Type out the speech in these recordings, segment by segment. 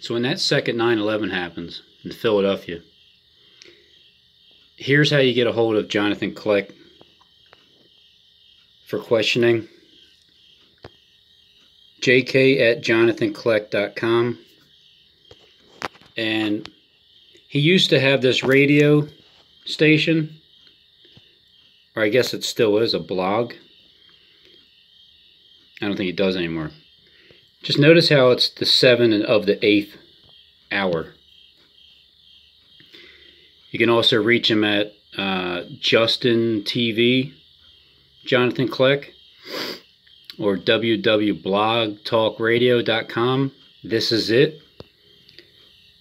So when that second 9/11 happens in Philadelphia, here's how you get a hold of Jonathan Kleck for questioning. jk at jonathankleck.com. And he used to have this radio station, or I guess it still is a blog. I don't think he does anymore. Just notice how it's the seven and of the eighth hour. You can also reach him at uh, Justin TV, Jonathan Kleck, or www.blogtalkradio.com. This is it.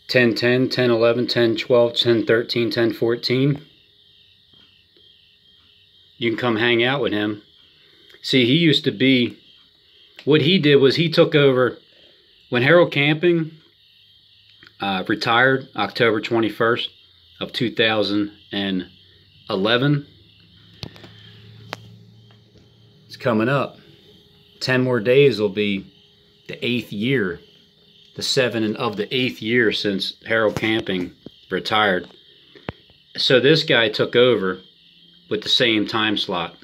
10 10, 10 11, 10 12, 10 13, 10 14. You can come hang out with him. See, he used to be, what he did was he took over when Harold Camping uh, retired October 21st of 2011. It's coming up. 10 more days will be the eighth year the seven and of the eighth year since Harold Camping retired. So this guy took over with the same time slot.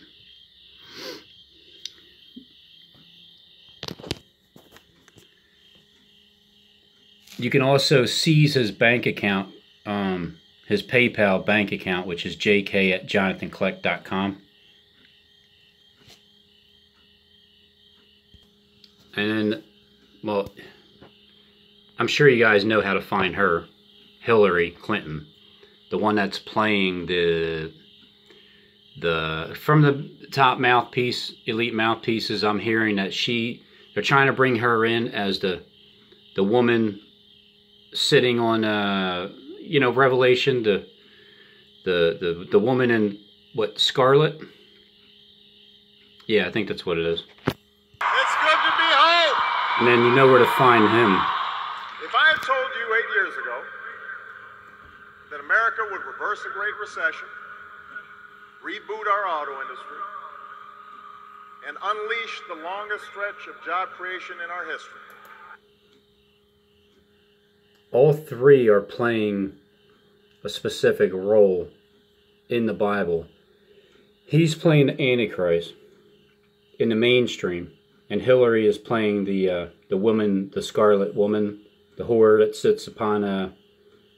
You can also seize his bank account, um, his PayPal bank account, which is jk at jonathankleck.com. And then, well, I'm sure you guys know how to find her, Hillary Clinton, the one that's playing the the from the top mouthpiece, elite mouthpieces. I'm hearing that she they're trying to bring her in as the the woman sitting on uh you know Revelation the the the the woman in what Scarlet. Yeah, I think that's what it is. It's good to be home. And then you know where to find him. If I had told you eight years ago that America would reverse a Great Recession, reboot our auto industry, and unleash the longest stretch of job creation in our history, all three are playing a specific role in the Bible. He's playing the Antichrist in the mainstream, and Hillary is playing the uh, the woman, the Scarlet Woman, the whore that sits upon uh,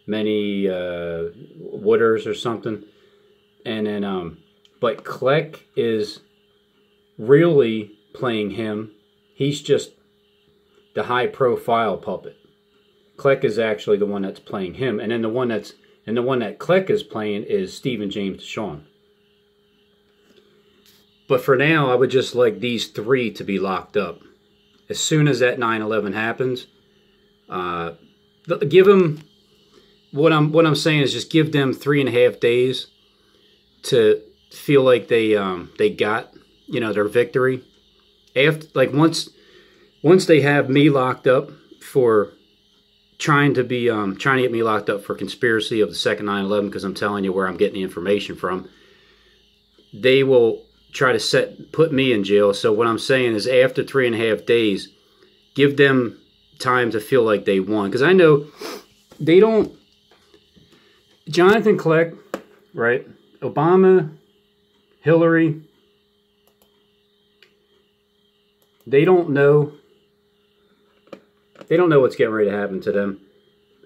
many uh, waters or something. And then, um, but Kleck is really playing him. He's just the high profile puppet. Kleck is actually the one that's playing him, and then the one that's and the one that Kleck is playing is Stephen James DeShawn. But for now, I would just like these three to be locked up. As soon as that 9/11 happens, uh, give them what I'm what I'm saying is just give them three and a half days to feel like they um, they got you know their victory. After like once once they have me locked up for trying to be um, trying to get me locked up for conspiracy of the second 9/11 because I'm telling you where I'm getting the information from. They will try to set put me in jail. So what I'm saying is after three and a half days, give them time to feel like they won because I know they don't. Jonathan Kleck, right? Obama, Hillary. They don't know. They don't know what's getting ready to happen to them.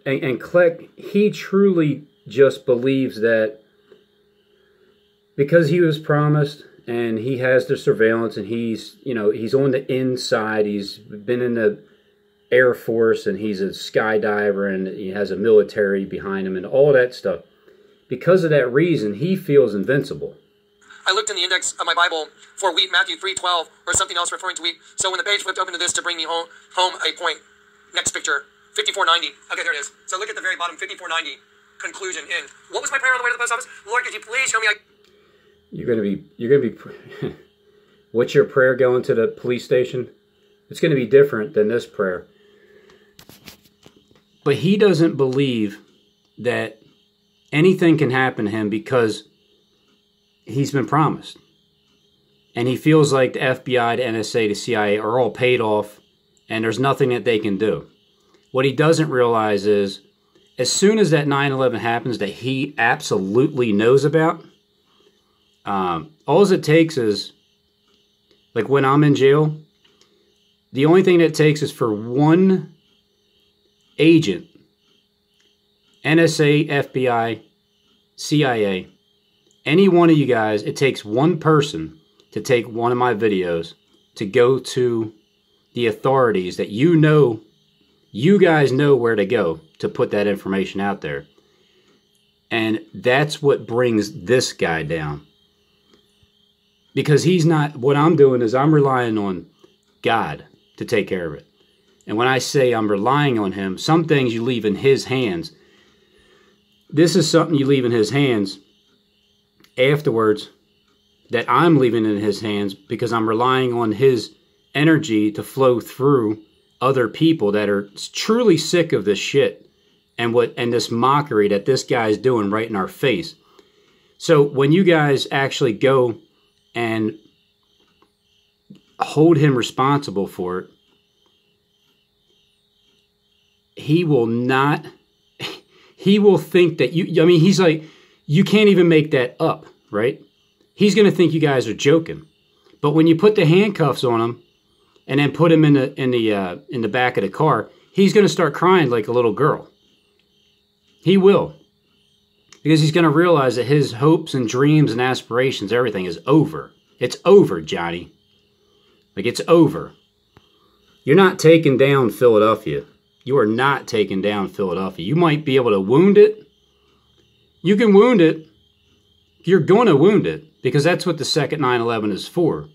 And, and Kleck, he truly just believes that because he was promised and he has the surveillance and he's you know he's on the inside he's been in the air force and he's a skydiver and he has a military behind him and all that stuff because of that reason he feels invincible I looked in the index of my Bible for wheat, Matthew 3.12, or something else referring to wheat. So when the page flipped open to this to bring me home, home a point. Next picture, 5490. Okay, there it is. So look at the very bottom, 5490. Conclusion, in. What was my prayer on the way to the post office? Lord, could you please show me... I- you're gonna be you're gonna be what's your prayer going to the police station it's gonna be different than this prayer but he doesn't believe that anything can happen to him because he's been promised and he feels like the fbi the nsa the cia are all paid off and there's nothing that they can do. What he doesn't realize is as soon as that 9 11 happens that he absolutely knows about, um, all it takes is like when I'm in jail, the only thing that takes is for one agent, NSA, FBI, CIA, any one of you guys, it takes one person to take one of my videos to go to the authorities that you know, you guys know where to go to put that information out there. And that's what brings this guy down. Because he's not, what I'm doing is I'm relying on God to take care of it. And when I say I'm relying on Him, some things you leave in His hands. This is something you leave in His hands afterwards that I'm leaving in His hands because I'm relying on His energy to flow through other people that are truly sick of this shit and what and this mockery that this guy's doing right in our face. So when you guys actually go and hold him responsible for it, he will not he will think that you I mean he's like you can't even make that up, right? He's going to think you guys are joking. But when you put the handcuffs on him and then put him in the in the uh, in the back of the car, he's going to start crying like a little girl. He will. Because he's going to realize that his hopes and dreams and aspirations, everything is over. It's over, Johnny. Like it's over. You're not taking down Philadelphia. You are not taking down Philadelphia. You might be able to wound it. You can wound it. You're going to wound it because that's what the second 9 11 is for.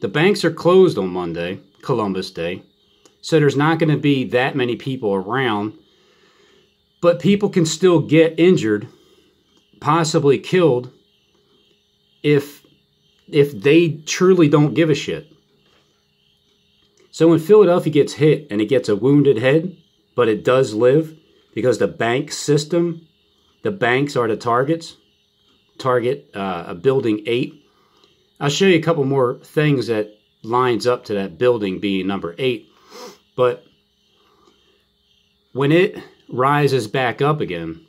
The banks are closed on Monday, Columbus Day, so there's not going to be that many people around. But people can still get injured, possibly killed, if if they truly don't give a shit. So when Philadelphia gets hit and it gets a wounded head, but it does live because the bank system, the banks are the targets. Target uh, a building eight. I'll show you a couple more things that lines up to that building being number eight. But when it rises back up again,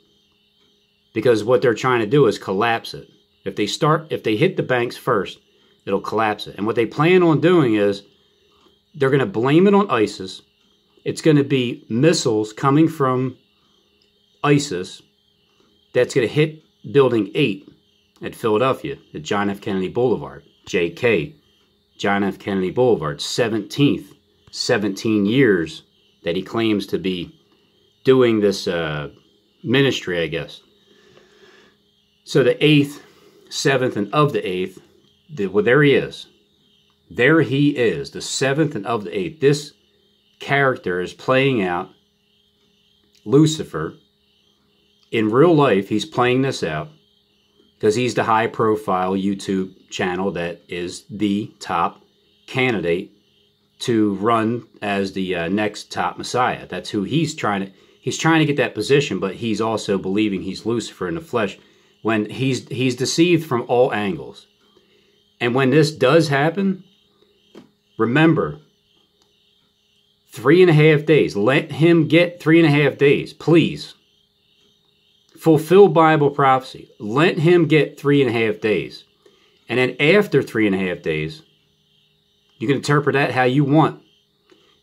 because what they're trying to do is collapse it. If they start, if they hit the banks first, it'll collapse it. And what they plan on doing is they're going to blame it on ISIS. It's going to be missiles coming from ISIS that's going to hit Building 8 at Philadelphia, at John F. Kennedy Boulevard, JK, John F. Kennedy Boulevard, 17th, 17 years that he claims to be doing this uh, ministry, I guess. So the 8th, 7th, and of the 8th, the, well, there he is. There he is, the 7th and of the 8th. This character is playing out Lucifer. In real life, he's playing this out because he's the high profile YouTube channel that is the top candidate to run as the uh, next top messiah. That's who he's trying to he's trying to get that position, but he's also believing he's Lucifer in the flesh when he's he's deceived from all angles. And when this does happen, remember three and a half days. Let him get three and a half days, please. Fulfill Bible prophecy. Let him get three and a half days. And then after three and a half days, you can interpret that how you want.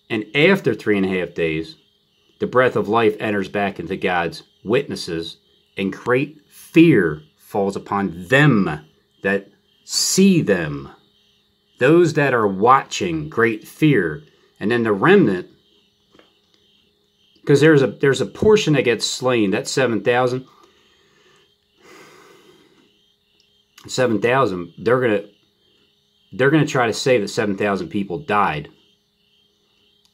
And after three and a half days, the breath of life enters back into God's witnesses, and great fear falls upon them that see them. Those that are watching, great fear. And then the remnant, because there's a there's a portion that gets slain. That's seven thousand. Seven thousand. They're gonna they're gonna try to say that seven thousand people died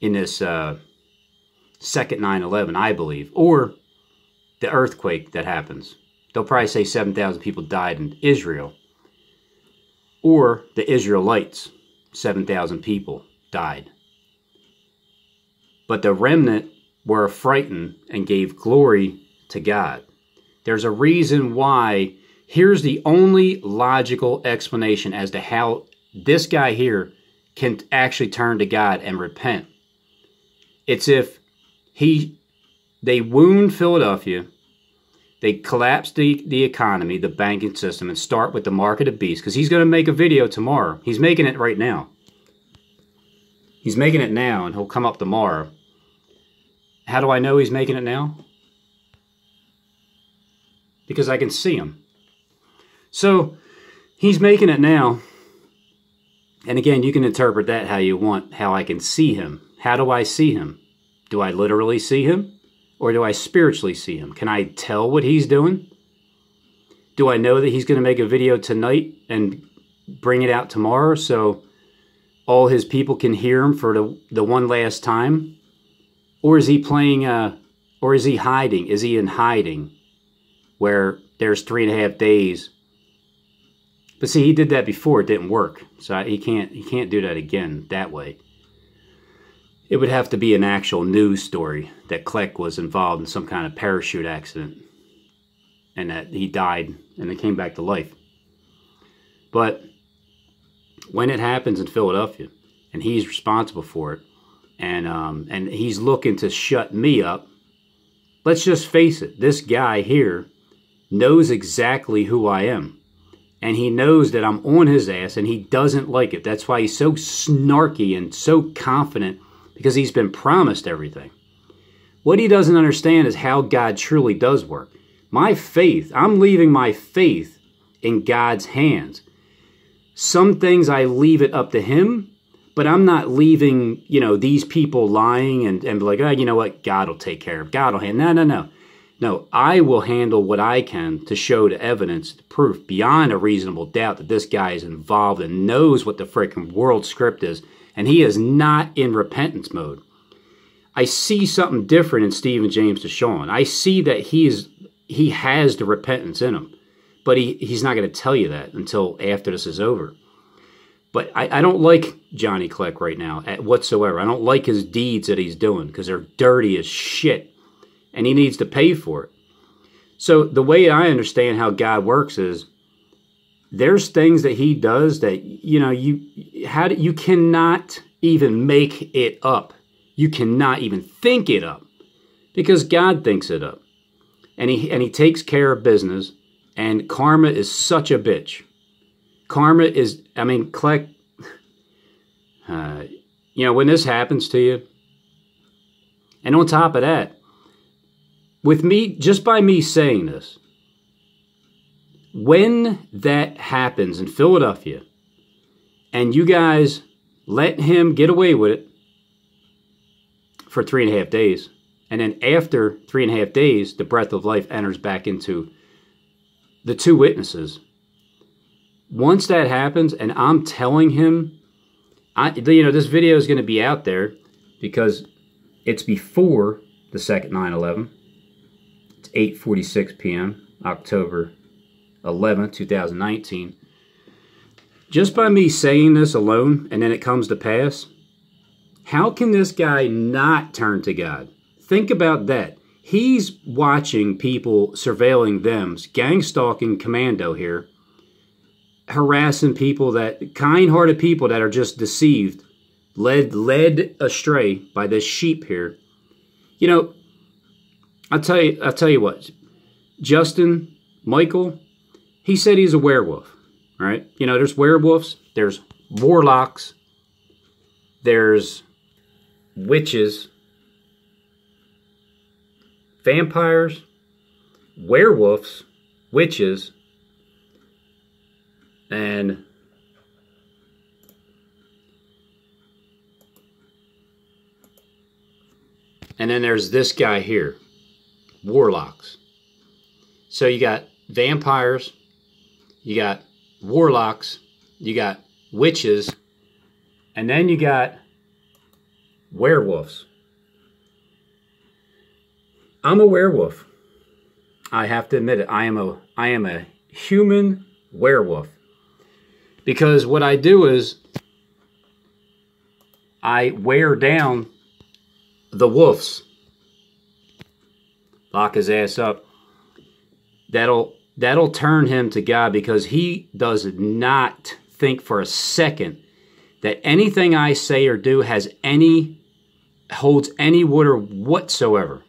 in this uh, second 9/11, I believe, or the earthquake that happens. They'll probably say seven thousand people died in Israel, or the Israelites, seven thousand people died. But the remnant were frightened and gave glory to God. There's a reason why. Here's the only logical explanation as to how this guy here can actually turn to God and repent. It's if he they wound Philadelphia. They collapse the, the economy, the banking system, and start with the market of beasts. Because he's going to make a video tomorrow. He's making it right now. He's making it now, and he'll come up tomorrow. How do I know he's making it now? Because I can see him. So he's making it now. And again, you can interpret that how you want, how I can see him. How do I see him? Do I literally see him? Or do I spiritually see him? Can I tell what he's doing? Do I know that he's going to make a video tonight and bring it out tomorrow so all his people can hear him for the, the one last time? Or is he playing, uh, or is he hiding? Is he in hiding where there's three and a half days? But see, he did that before; it didn't work, so he can't he can't do that again that way. It would have to be an actual news story that Kleck was involved in some kind of parachute accident, and that he died and then came back to life. But when it happens in Philadelphia, and he's responsible for it, and um, and he's looking to shut me up. Let's just face it, this guy here knows exactly who I am. And he knows that I'm on his ass and he doesn't like it. That's why he's so snarky and so confident because he's been promised everything. What he doesn't understand is how God truly does work. My faith, I'm leaving my faith in God's hands. Some things I leave it up to him but I'm not leaving, you know, these people lying and, and be like, oh, you know what, God will take care of. God will handle. No, no, no. No, I will handle what I can to show the evidence, the proof, beyond a reasonable doubt that this guy is involved and knows what the freaking world script is, and he is not in repentance mode. I see something different in Stephen James DeShawn. I see that he is he has the repentance in him, but he, he's not going to tell you that until after this is over. But I, I don't like Johnny Kleck right now whatsoever. I don't like his deeds that he's doing because they're dirty as shit, and he needs to pay for it. So the way I understand how God works is there's things that he does that you know you how do, you cannot even make it up. You cannot even think it up because God thinks it up. And he and he takes care of business and karma is such a bitch karma is, I mean, collect, uh, you know, when this happens to you, and on top of that, with me, just by me saying this, when that happens in Philadelphia, and you guys let him get away with it for three and a half days, and then after three and a half days, the breath of life enters back into the two witnesses once that happens and I'm telling him, I, you know, this video is going to be out there because it's before the second 9-11. It's 8.46 p.m., October 11, 2019. Just by me saying this alone and then it comes to pass, how can this guy not turn to God? Think about that. He's watching people surveilling them, gang stalking commando here harassing people that kind-hearted people that are just deceived, led led astray by this sheep here. You know, I'll tell you I'll tell you what. Justin Michael, he said he's a werewolf. Right? You know, there's werewolves, there's warlocks, there's witches, vampires, werewolves, witches, and and then there's this guy here warlocks. So you got vampires you got warlocks you got witches and then you got werewolves. I'm a werewolf. I have to admit it. I am a i am a human werewolf because what I do is I wear down the wolves. Lock his ass up. That'll that'll turn him to God because he does not think for a second that anything I say or do has any holds any water whatsoever.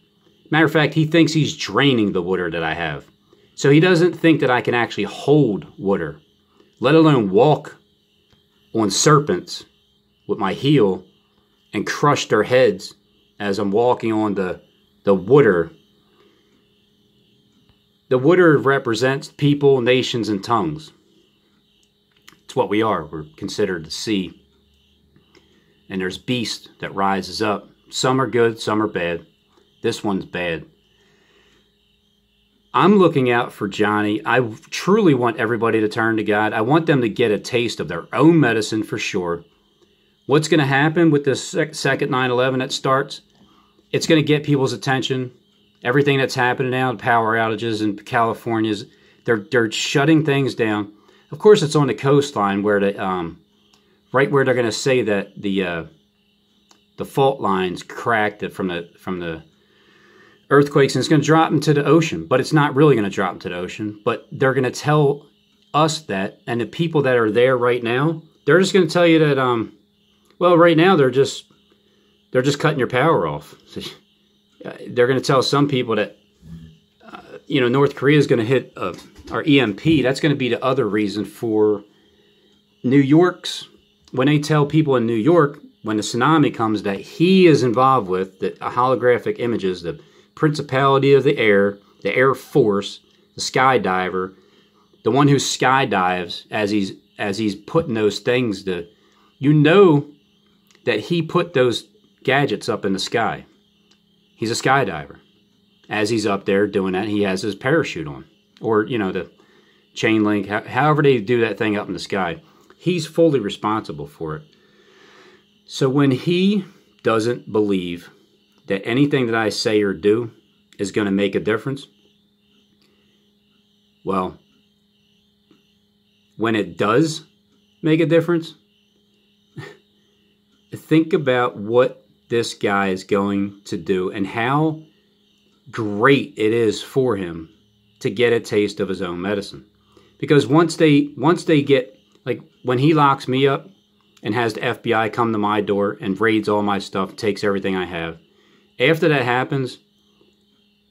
Matter of fact, he thinks he's draining the water that I have. So he doesn't think that I can actually hold water, let alone walk on serpents with my heel and crush their heads as I'm walking on the, the water. The water represents people, nations, and tongues. It's what we are. We're considered the sea. And there's beast that rises up. Some are good, some are bad. This one's bad. I'm looking out for Johnny. I truly want everybody to turn to God. I want them to get a taste of their own medicine for sure. What's going to happen with this second 9 11 that starts? It's going to get people's attention. Everything that's happening now, power outages in California, they're, they're shutting things down. Of course, it's on the coastline where the, um, right where they're going to say that the, uh, the fault lines cracked from the, from the earthquakes and it's going to drop into the ocean, but it's not really going to drop into the ocean. But they're going to tell us that, and the people that are there right now, they're just going to tell you that, um, well, right now they're just they're just cutting your power off. they're going to tell some people that, uh, you know, North Korea is going to hit uh, our EMP. That's going to be the other reason for New York's when they tell people in New York when the tsunami comes that he is involved with the holographic images, the principality of the air, the air force, the skydiver, the one who skydives as he's as he's putting those things to you know that he put those gadgets up in the sky. He's a skydiver. As he's up there doing that, he has his parachute on. Or, you know, the chain link, however they do that thing up in the sky. He's fully responsible for it. So when he doesn't believe that anything that I say or do is going to make a difference? Well, when it does make a difference, think about what this guy is going to do and how great it is for him to get a taste of his own medicine. Because once they once they get like when he locks me up and has the FBI come to my door and raids all my stuff, takes everything I have, after that happens,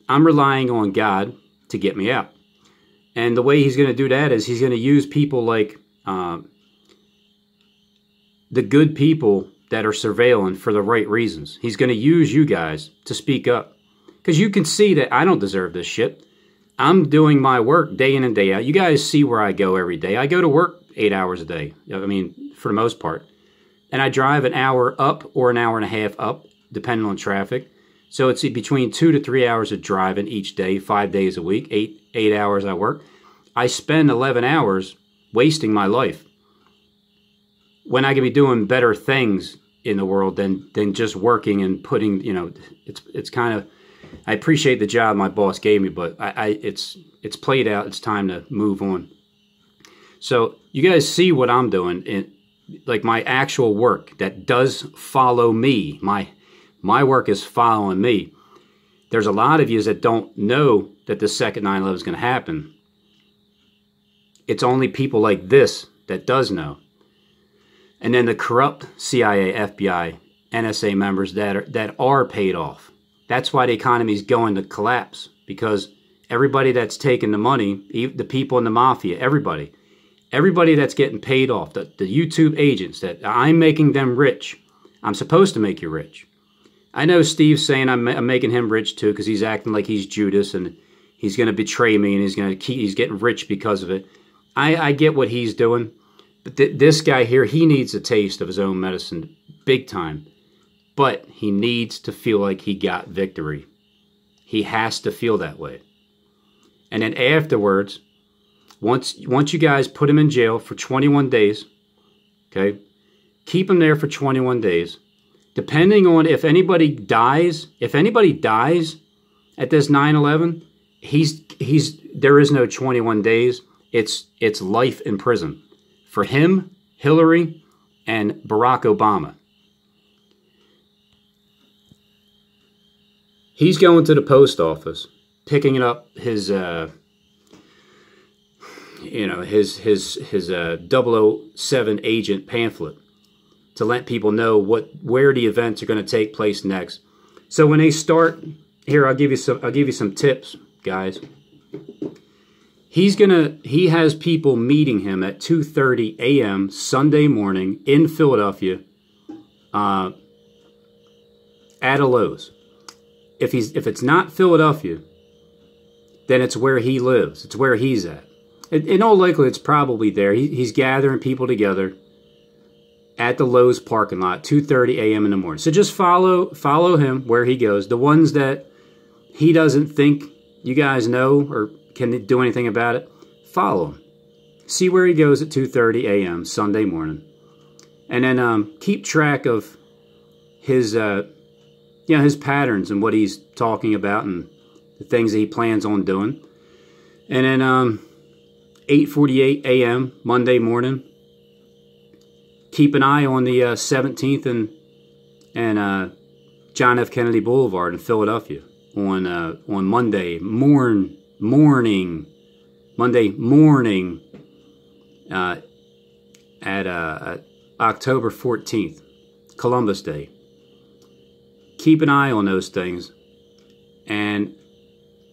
I'm relying on God to get me out. And the way he's going to do that is he's going to use people like um, the good people that are surveilling for the right reasons. He's going to use you guys to speak up. Because you can see that I don't deserve this shit. I'm doing my work day in and day out. You guys see where I go every day. I go to work eight hours a day. I mean, for the most part. And I drive an hour up or an hour and a half up, depending on traffic. So it's between two to three hours of driving each day, five days a week, eight eight hours I work. I spend 11 hours wasting my life when I could be doing better things in the world than than just working and putting. You know, it's it's kind of. I appreciate the job my boss gave me, but I, I it's it's played out. It's time to move on. So you guys see what I'm doing in like my actual work that does follow me. My my work is following me. There's a lot of you that don't know that the second 9/11 is going to happen. It's only people like this that does know. And then the corrupt CIA, FBI, NSA members that are, that are paid off. That's why the economy is going to collapse because everybody that's taking the money, the people in the mafia, everybody, everybody that's getting paid off, the, the YouTube agents that I'm making them rich. I'm supposed to make you rich. I know Steve's saying I'm, I'm making him rich too because he's acting like he's Judas and he's going to betray me and he's going to keep he's getting rich because of it. I, I get what he's doing, but th- this guy here he needs a taste of his own medicine big time, but he needs to feel like he got victory. He has to feel that way, and then afterwards, once once you guys put him in jail for 21 days, okay, keep him there for 21 days depending on if anybody dies, if anybody dies at this 9/11, he's he's there is no 21 days. It's it's life in prison for him, Hillary, and Barack Obama. He's going to the post office, picking up his uh, you know his his his uh, 007 agent pamphlet to let people know what where the events are going to take place next. So when they start here, I'll give you some I'll give you some tips, guys. He's gonna he has people meeting him at 2:30 a.m. Sunday morning in Philadelphia, uh, at a Lowe's. If he's if it's not Philadelphia, then it's where he lives. It's where he's at. In, all likelihood, it's probably there. He, he's gathering people together at the Lowe's parking lot, 2:30 a.m. in the morning. So just follow follow him where he goes. The ones that he doesn't think you guys know or can do anything about it, follow him. See where he goes at 2:30 a.m. Sunday morning, and then um, keep track of his uh, you know his patterns and what he's talking about and the things that he plans on doing. And then um, 8:48 a.m. Monday morning, keep an eye on the uh, 17th and and uh, John F. Kennedy Boulevard in Philadelphia on uh, on Monday morn morning, Monday morning uh, at uh, October 14th, Columbus Day. Keep an eye on those things, and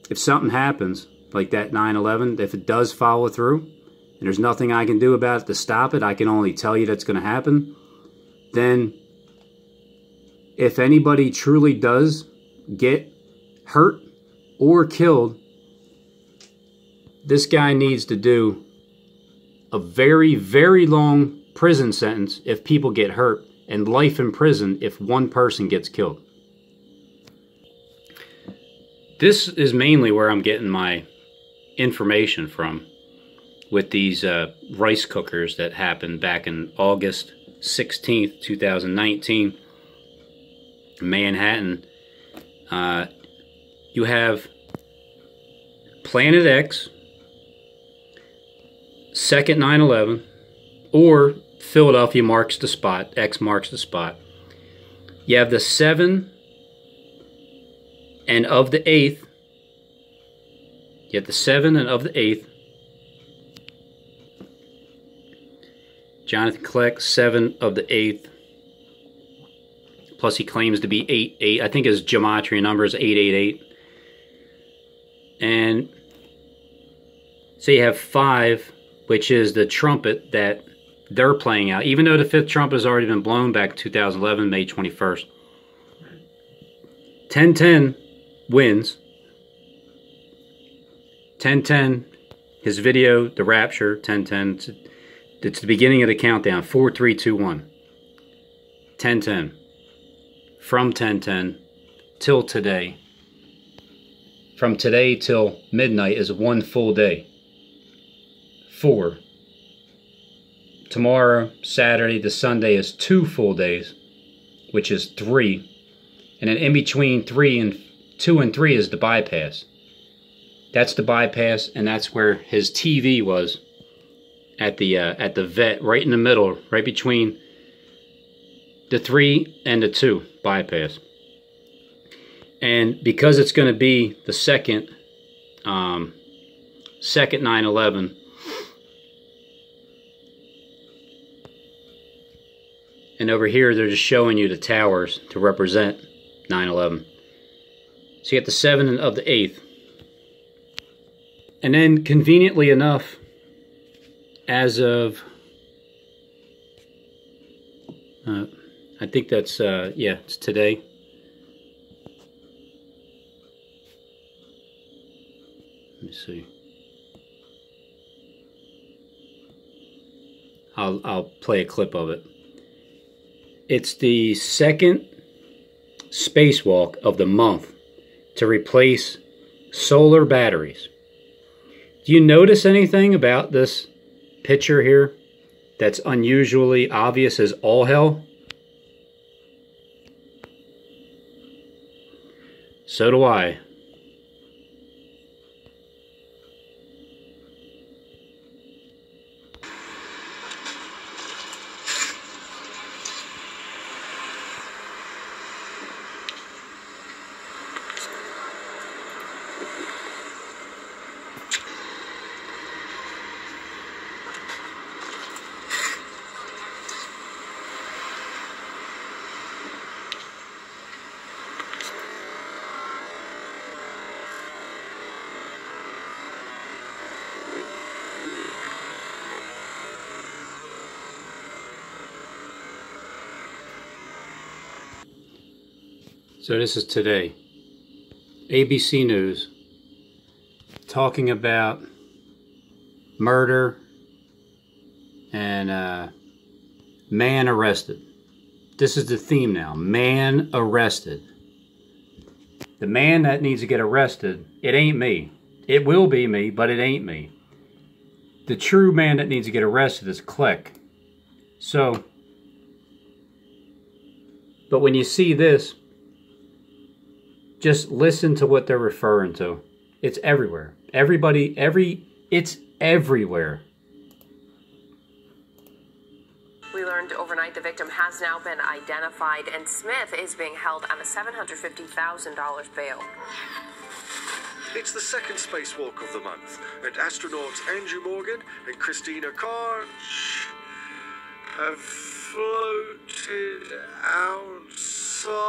if something happens like that 9/11, if it does follow through and there's nothing I can do about it to stop it, I can only tell you that's going to happen, then if anybody truly does get hurt or killed, this guy needs to do a very, very long prison sentence if people get hurt and life in prison if one person gets killed. This is mainly where I'm getting my information from with these uh, rice cookers that happened back in August 16th, 2019, Manhattan. Uh, you have Planet X, second 9 11, or Philadelphia marks the spot, X marks the spot. You have the 7 and of the 8th. You have the 7 and of the 8th. Jonathan Kleck, 7 of the 8th. Plus he claims to be 8, 8. I think his gematria number is 888. And so you have 5, which is the trumpet that they're playing out. Even though the fifth trumpet has already been blown back in 2011, May 21st. 1010 wins. 1010, his video, The Rapture, 1010. It's the beginning of the countdown. 4, 3, 2, 1. 1010. From 1010 till today. From today till midnight is one full day. 4. Tomorrow, Saturday to Sunday is two full days, which is 3. And then in between 3 and 2 and 3 is the bypass. That's the bypass, and that's where his TV was at the uh, at the vet, right in the middle, right between the three and the two bypass. And because it's going to be the second, um, second 9/11, and over here they're just showing you the towers to represent 9/11. So you get the seven of the eighth. And then, conveniently enough, as of, uh, I think that's, uh, yeah, it's today. Let me see. I'll, I'll play a clip of it. It's the second spacewalk of the month to replace solar batteries. Do you notice anything about this picture here that's unusually obvious as all hell? So do I. So this is today. ABC News talking about murder and uh, man arrested. This is the theme now. Man arrested. The man that needs to get arrested, it ain't me. It will be me, but it ain't me. The true man that needs to get arrested is Kleck. So, but when you see this, just listen to what they're referring to. It's everywhere. Everybody, every, it's everywhere. We learned overnight the victim has now been identified, and Smith is being held on a $750,000 bail. It's the second spacewalk of the month, and astronauts Andrew Morgan and Christina Koch have floated outside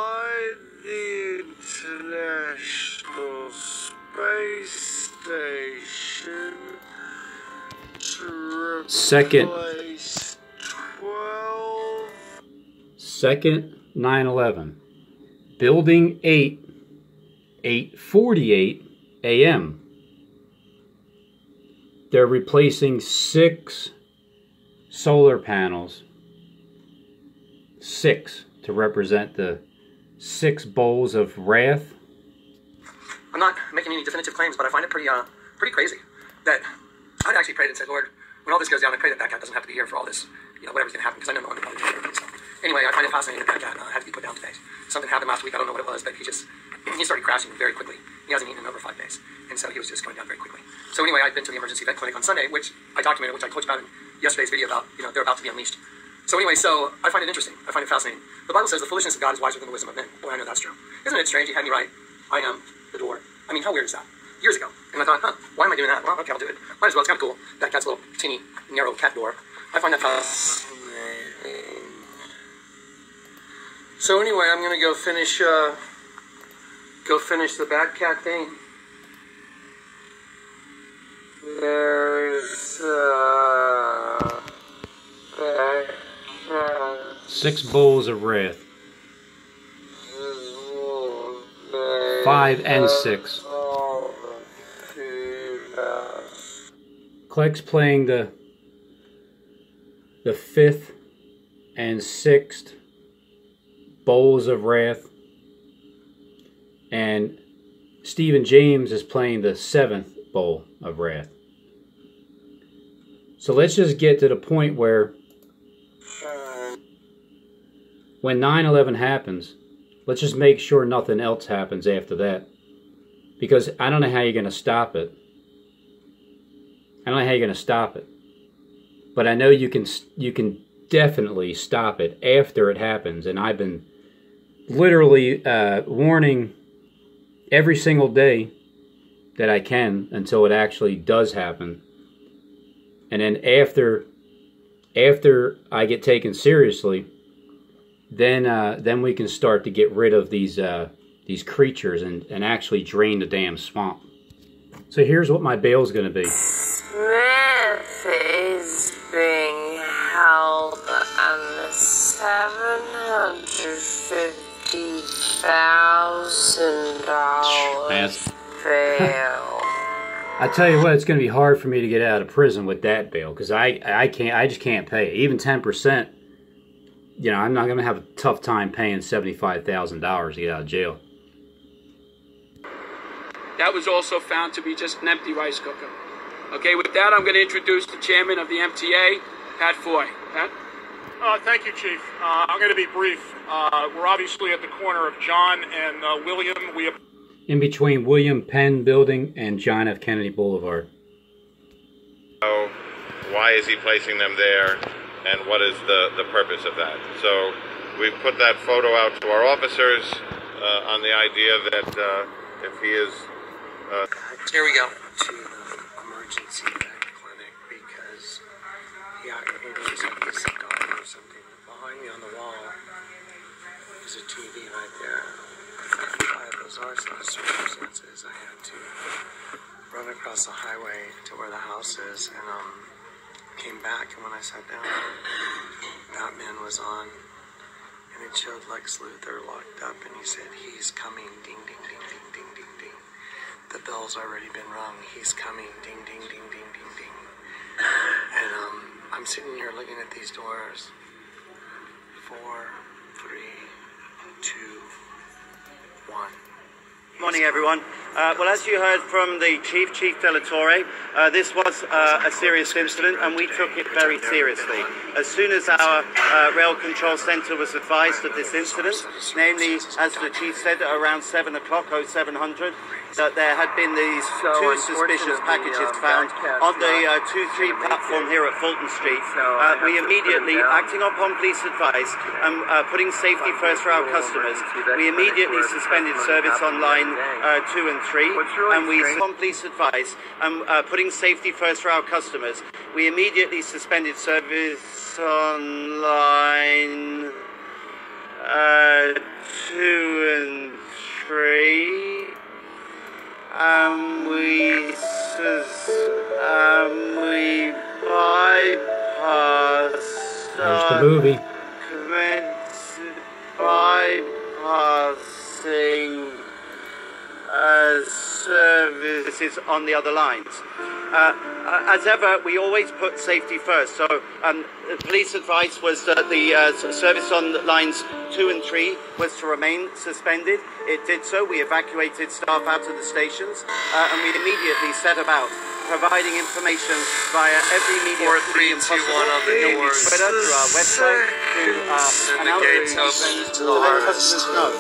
the International Space Station Second. replace 12 Second 9/11. Building 8 8:48 a.m. They're replacing 6 solar panels. 6 to represent the 6 bowls of wrath. I'm not making any definitive claims, but I find it pretty, uh, pretty crazy that I'd actually prayed and said, Lord, when all this goes down, I pray that that cat doesn't have to be here for all this, you know, whatever's going to happen, because I know no one probably So, anyway, I find it fascinating that that cat uh, had to be put down today. Something happened last week, I don't know what it was, but he just, he started crashing very quickly. He hasn't eaten in over five days, and so he was just going down very quickly. So anyway, I've been to the emergency vet clinic on Sunday, which I documented, which I told you about in yesterday's video about, you know, they're about to be unleashed. So anyway, so I find it interesting. I find it fascinating. The Bible says the foolishness of God is wiser than the wisdom of men. Boy, I know that's true. Isn't it strange? He had me right. I am the door. I mean, how weird is that? Years ago. And I thought, huh, why am I doing that? Well, okay, I'll do it. Might as well. It's kind of cool. That cat's little teeny, narrow cat door. I find that fascinating. So anyway, I'm gonna go finish, uh, go finish the bad cat thing. There's, uh, bad 6 bowls of wrath. 5 and 6. Kleck's playing the the fifth and sixth bowls of wrath, and Stephen James is playing the seventh bowl of wrath. So let's just get to the point where when 9/11 happens, let's just make sure nothing else happens after that, because I don't know how you're going to stop it. I don't know how you're going to stop it, but I know you can. You can definitely stop it after it happens, and I've been literally uh, warning every single day that I can until it actually does happen, and then after after I get taken seriously, then uh, then we can start to get rid of these uh, these creatures and, and actually drain the damn swamp. So here's what my bail is going to be. Smith is being held on a seven hundred fifty thousand Man, dollars bail. I tell you what, it's going to be hard for me to get out of prison with that bail because I I can't I just can't pay it. even ten percent. You know, I'm not going to have a tough time paying seventy five thousand dollars to get out of jail. That was also found to be just an empty rice cooker. Okay, with that, I'm going to introduce the chairman of the MTA, Pat Foye. Pat? Uh, thank you, Chief. Uh, I'm going to be brief. Uh, we're obviously at the corner of John and uh, William. We have In between William Penn Building and John F. Kennedy Boulevard. So why is he placing them there and what is the, the purpose of that? So we've put that photo out to our officers uh, on the idea that uh, if he is uh, Here we go. to the emergency clinic because he he was a dog or something. Behind me on the wall is a TV right there. By bizarre circumstances, I had to run across the highway to where the house is and um came back and when I sat down, Batman was on and it showed Lex Luthor locked up, and he said, He's coming, ding, ding, ding, ding, ding, ding, ding. The bell's already been rung, he's coming, ding, ding, ding, ding, ding, ding. And um, I'm sitting here looking at these doors. Four, three, two, one. Morning, everyone. Uh, well, as you heard from the Chief, Chief Delatorre, uh, this was uh, a serious incident and we took it very seriously. As soon as our uh, Rail Control Centre was advised of this incident, namely, as the Chief said, at around 7 o'clock, 0700, that there had been these two suspicious packages found on the uh, 2-3 platform here at Fulton Street. Uh, we immediately, acting upon police advice and uh, putting safety first for our customers, we immediately suspended service on line uh, 2 and 3, and we, upon police advice and uh, putting safety first for our customers, we immediately suspended service on line uh, 2 and 3 and we sus- and we bypass There's the movie. commence bypassing services on the other lines. Uh, uh, as ever, we always put safety first. So, um, the police advice was that the uh, service on lines two and three was to remain suspended. It did so. We evacuated staff out of the stations, uh, and we immediately set about providing information via every media Four, three, medium two, possible, one on the namely doors. Twitter, through our website, to uh, Send the announce gates to open let to the heart. customers know.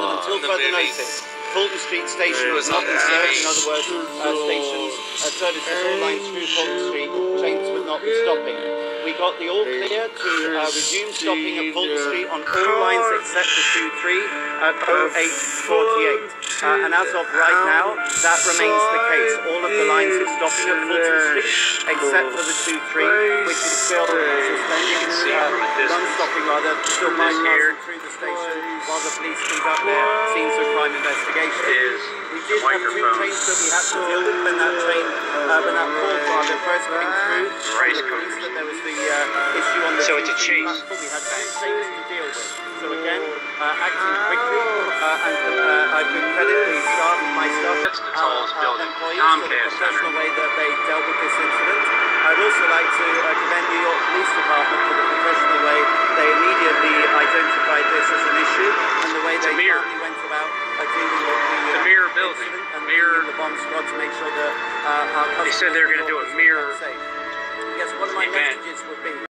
Until further notice, Fulton Street Station was not on the In other words, uh, stations, uh, services all lines through Fulton Street, trains would not be stopping. We got the all clear to uh, resume stopping at Fulton Street on all lines except the 2-3 at 0848. Uh, and as of right now, that remains the case. All of the lines are stopping at Fulton Street except for the 2-3, which is still suspending, uh, non-stopping rather, still bypassing through the station while the police conduct their scenes of crime investigation. We did have two trains that we had to deal with when that train, uh, when that call rather first came through. From the police that there was the uh, issue on the So it's a 2-3 chase. We had two trains to deal with. So again, uh, acting quickly, uh, and uh, I can credit the staff, my staff, That's the tallest our building, for the professional way that they dealt with this incident. I'd also like to uh, commend New York Police Department for the professional way they immediately identified this as an issue and the way they calmly went about uh, dealing with the, uh, It's a mirror building. and Mirror- the bomb squad to make sure that uh, our They said they were gonna do a mirror safe. Yes, one of my event. messages would be